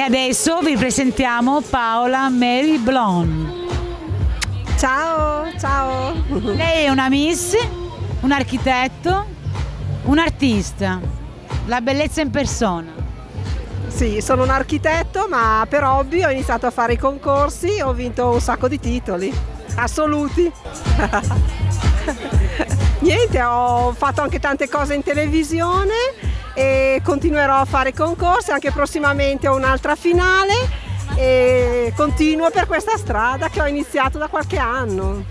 adesso vi presentiamo Paola Mary Blon. Ciao, ciao. Lei è una miss, un architetto, un artista, la bellezza in persona. Sì, sono un architetto, ma per hobby ho iniziato a fare i concorsi e ho vinto un sacco di titoli assoluti. Niente, ho fatto anche tante cose in televisione e continuerò a fare concorsi, anche prossimamente ho un'altra finale e continuo per questa strada che ho iniziato da qualche anno.